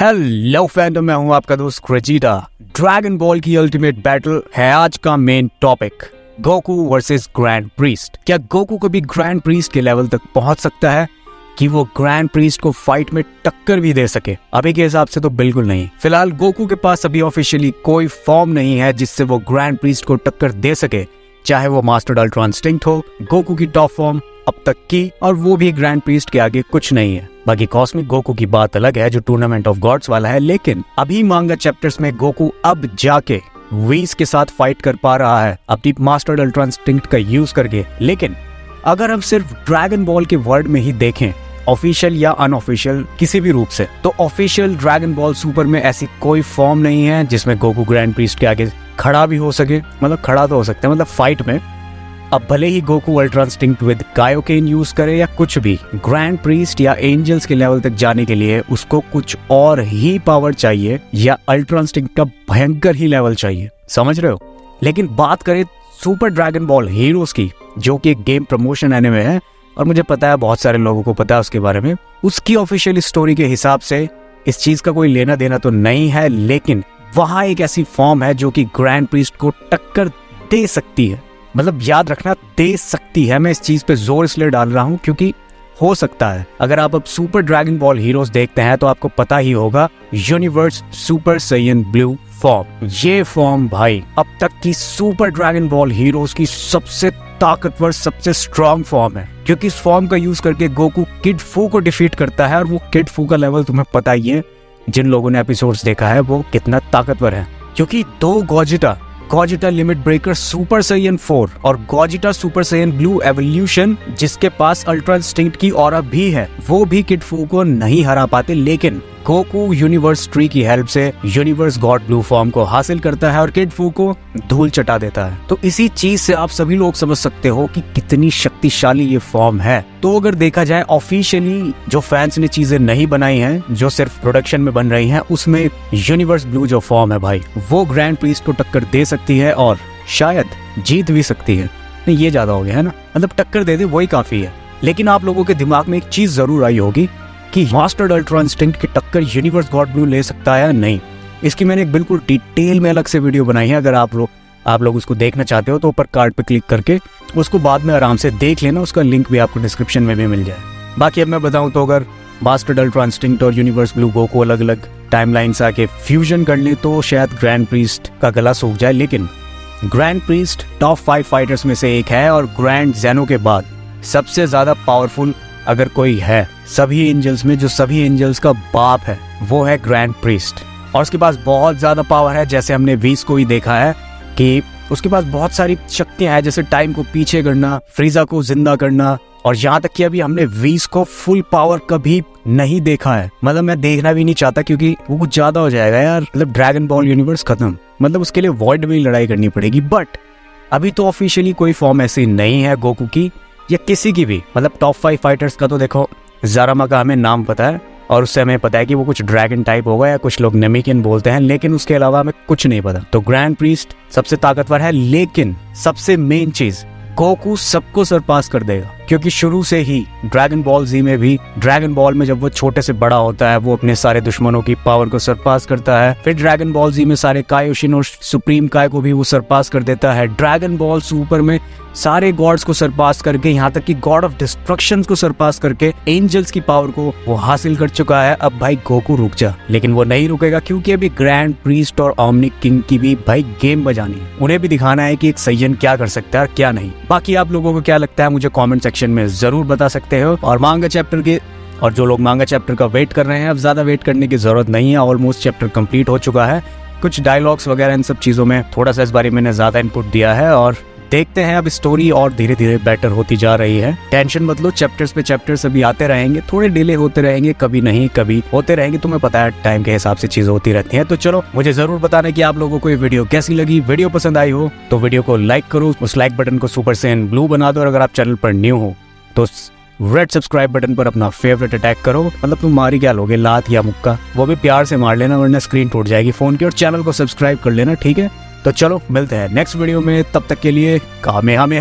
Hello fandom मैं हूँ आपका दोस्त क्रेजिटा ड्रैगन बॉल की अल्टीमेट बैटल है आज का main topic Goku versus grand priest क्या गोकू कभी ग्रैंड प्रीस्ट के लेवल तक पहुँच सकता है? कि वो ग्रैंड प्रीस्ट को फाइट में टक्कर भी दे सके? अभी के हिसाब से तो बिल्कुल नहीं। फ़िलहाल गोकू के पास अभी ऑफिशियली कोई फॉर्म नहीं है जिससे वो ग्रैंड प्रीस्ट को टक्कर दे सके, चाहे वो मास्टर अल्ट्रॉन इंस्टिंक्ट हो गोकू की टॉप फॉर्म अब तक की, और वो भी ग्रैंड प्रीस्ट के आगे कुछ नहीं है। बाकी कॉस्मिक गोकू की बात अलग है, जो टूर्नामेंट ऑफ़ गॉड्स वाला है, लेकिन अभी मांगा चैप्टर्स में गोकू अब जाके वीस के साथ फाइट कर पा रहा है। अपनी मास्टर अल्ट्रा का यूज़ करके। लेकिन अगर हम सिर्फ़ ड्रैगन बॉल के वर्ड में ही देखें ऑफिशियल या अनऑफिशियल किसी भी रूप से तो ऑफिशियल ड्रैगन बॉल सुपर में ऐसी कोई फॉर्म नहीं है, जिसमें गोकू ग्रैंड प्रीस्ट के आगे खड़ा भी हो सके। मतलब खड़ा तो हो सकता है मतलब फाइट में अब भले ही Goku ultra with Kaioken use करे या कुछ भी ग्रैंड प्रीस्ट या एंजल्स के लेवल तक जाने के लिए उसको कुछ और ही पावर चाहिए या अल्ट्रा का भयंकर ही लेवल चाहिए। समझ रहे हो? लेकिन बात करें सुपर ड्रैगन बॉल हीरोज की, जो कि एक गेम प्रमोशन आने में है, और मुझे पता है, बहुत सारे लोगों को पता है उसके बारे में, उसकी ऑफिशियल स्टोरी के हिसाब से इस चीज़ का कोई लेना देना तो नहीं है, लेकिन वहाँ एक ऐसी फॉर्म है जो कि ग्रैंड प्रीस्ट को टक्कर दे सकती है। मतलब याद रखना दे सकती है। मैं इस चीज़ पे ज़ोर इसलिए डाल रहा हूँ क्योंकि हो सकता है। अगर आप अब सुपर ड्रैगन बॉल हीरोज देखते हैं तो आपको पता ही होगा universe super Saiyan blue form ये फॉर्म भाई, अब तक की सुपर ड्रैगन बॉल हीरोज की सबसे ताकतवर, सबसे स्ट्रॉन्ग फॉर्म है। क्योंकि इस फॉर्म का यूज़ करके गोकू किड फू को डिफीट करता है, और वो किड फू का लेवल तुम्हें पता ही है। जिन लोगों ने एपिसोड्स देखा है, वो कितना ताकतवर है। क्योंकि दो Gogeta Gogeta limit breaker super Saiyan four और Gogeta super Saiyan blue evolution जिसके पास अल्ट्रा स्टिंग की और भी है, वो भी किटफू को नहीं हरा पाते, लेकिन गोकू यूनिवर्स ट्री की हेल्प से यूनिवर्स गॉड ब्लू फॉर्म को हासिल करता है और किड फू को धूल चटा देता है। तो इसी चीज़ से आप सभी लोग समझ सकते हो कि कितनी शक्तिशाली ये फॉर्म है। तो अगर देखा जाए, ऑफिशियली जो फैंस ने चीज़ें नहीं बनाई हैं, जो सिर्फ़ प्रोडक्शन में बन रही हैं, उसमें यूनिवर्स ब्लू जो फॉर्म है भाई, वो ग्रैंड प्रीस्ट को टक्कर दे सकती है और शायद जीत भी सकती है। ये ज़्यादा हो गया, है ना? मतलब टक्कर दे दे, वही काफ़ी है। लेकिन आप लोगों के दिमाग में एक चीज़ ज़रूर आई होगी कि मास्टर अल्ट्रा इंस्टिंक्ट की टक्कर यूनिवर्स गॉड ब्लू ले सकता है या नहीं। इसकी मैंने एक बिल्कुल डिटेल में अलग से वीडियो बनाई है, अगर आप लोग आप लोग उसको देखना चाहते हो तो ऊपर कार्ड पे क्लिक करके उसको बाद में आराम से देख लेना, उसका लिंक भी आपको डिस्क्रिप्शन में भी मिल जाए। बाकी अब मैं बताऊँ तो अगर मास्टर अल्ट्रा इंस्टिंक्ट और यूनिवर्स ब्लू गो को अलग अलग टाइम से आके फ्यूजन कर ले तो शायद ग्रैंड प्रीस्ट का गला सूख जाए, लेकिन grand priest top five fighters में से एक है, और ग्रैंड जैनो के बाद सबसे ज़्यादा पावरफुल अगर कोई है सभी एंजल्स में, जो सभी एंजल्स का बाप है, वो है ग्रैंड प्रीस्ट और उसके पास बहुत ज़्यादा पावर है, जैसे हमने वीस को ही देखा है, कि उसके पास बहुत सारी शक्तियाँ हैं, जैसे टाइम को पीछे करना फ्रीजा को ज़िंदा करना, और यहाँ तक कि अभी हमने वीस को फुल पावर कभी नहीं देखा है. मतलब मैं देखना भी नहीं चाहता, क्योंकि वो कुछ ज़्यादा हो जाएगा यार. मतलब ड्रैगन बॉल यूनिवर्स खत्म. मतलब उसके लिए वॉइड में लड़ाई करनी पड़ेगी बट अभी तो ऑफिशियली कोई फॉर्म ऐसी नहीं है गोकू की या किसी की भी मतलब टॉप फाइव फाइटर्स का तो देखो जारामा का हमें नाम पता है, और उससे हमें पता है कि वो कुछ ड्रैगन टाइप होगा या कुछ लोग नेमिकिन बोलते हैं, लेकिन उसके अलावा हमें कुछ नहीं पता। तो ग्रैंड प्रीस्ट सबसे ताकतवर है, लेकिन सबसे मेन चीज़ गोकू सबको सरपास कर देगा। क्योंकि शुरू से ही ड्रैगन बॉल जी में भी ड्रैगन बॉल में जब वो छोटे से बड़ा होता है, वो अपने सारे दुश्मनों की पावर को सरपास करता है। फिर ड्रैगन बॉल जी में सारे कायोशिन और सुप्रीम काय को भी वो सरपास कर देता है। ड्रैगन बॉल सुपर में सारे गॉड्स को सरपास करके, यहाँ तक कि गॉड ऑफ़ डिस्ट्रक्शन को सरपास करके एंजल्स की पावर को वो हासिल कर चुका है। अब भाई गोकू रुक जा। लेकिन वो नहीं रुकेगा, क्योंकि अभी ग्रैंड प्रीस्ट और ऑमनिक किंग की भी भाई गेम बजानी है। उन्हें भी दिखाना है कि एक सैयन क्या कर सकता है क्या नहीं। बाकी आप लोगों को क्या लगता है, मुझे कॉमेंट सेक्शन में ज़रूर बता सकते हो। और मांगा चैप्टर के और जो लोग मांगा चैप्टर का वेट कर रहे हैं, अब ज़्यादा वेट करने की ज़रूरत नहीं है। ऑलमोस्ट चैप्टर कंप्लीट हो चुका है। कुछ डायलॉग्स वगैरह इन सब चीज़ों में थोड़ा सा इस बारे में ज़्यादा इनपुट दिया है और देखते हैं, अब स्टोरी और धीरे धीरे बेटर होती जा रही है। टेंशन मत लो चैप्टर्स पे चैप्टर्स अभी आते रहेंगे, थोड़े डिले होते रहेंगे, कभी नहीं, कभी होते रहेंगे, तुम्हें पता है टाइम के हिसाब से चीज़ें होती रहती है। तो चलो, मुझे ज़रूर बताना की आप लोगों को ये वीडियो कैसी लगी वीडियो पसंद आई हो तो वीडियो को लाइक करो, उस लाइक बटन को सुपर सेन ब्लू बना दो, और अगर आप चैनल पर न्यू हो तो रेड सब्सक्राइब बटन पर अपना फेवरेट अटैक करो। मतलब तुम मारी क्या लोगे, लात या मुक्का, वो भी प्यार से मार लेना, वरना स्क्रीन टूट जाएगी फ़ोन की, और चैनल को सब्सक्राइब कर लेना, ठीक है? तो चलो मिलते हैं नेक्स्ट वीडियो में तब तक के लिए कामे हमें